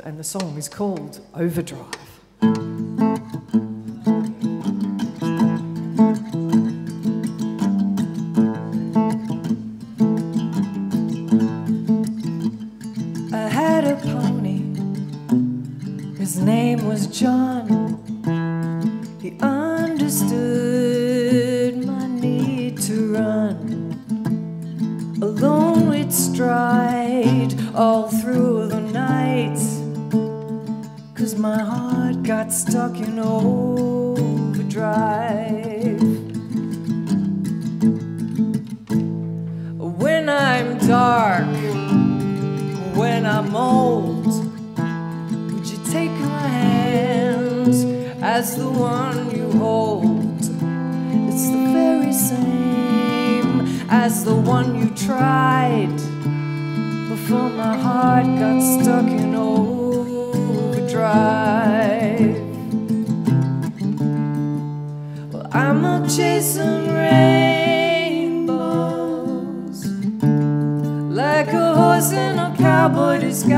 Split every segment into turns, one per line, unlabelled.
and the song is called Overdrive. I had a pony, his name was John. He understood my need to run. Alone we'd stride all through. Cause my heart got stuck in overdrive. When I'm dark, when I'm old, would you take my hand as the one you hold? It's the very same as the one you tried before my heart got stuck I'm not chasing rainbows like a horse in a cowboy disguise.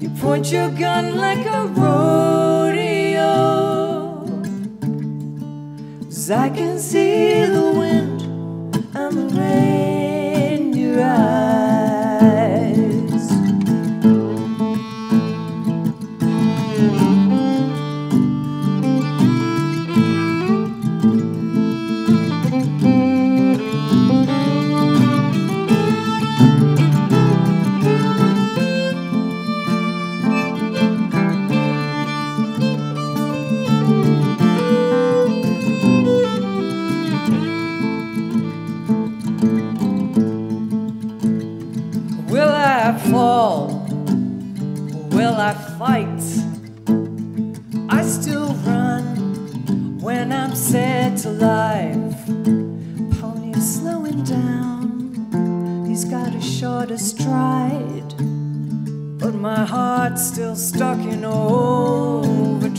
You point your gun like a rodeo. 'Cause I can see Fall? Will I fight? I still run when I'm set to life. Pony's slowing down, he's got a shorter stride. But my heart's still stuck in overdrive.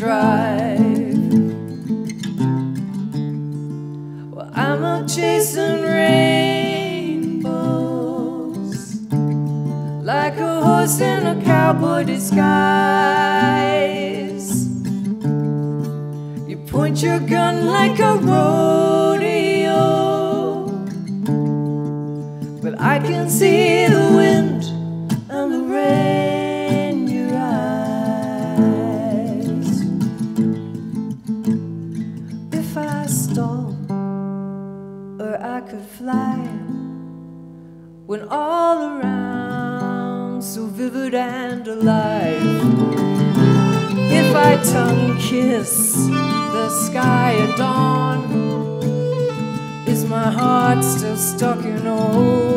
Well, I'm a chasing rainbows like a horse in a cowboy disguise. You point your gun like a rodeo, but I can see the wind and the rain in your eyes. If I stole or I could fly when all around so vivid and alive. If I tongue kiss the sky at dawn, is my heart still stuck in overdrive?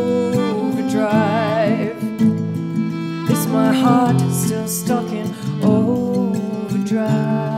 Is my heart still stuck in overdrive?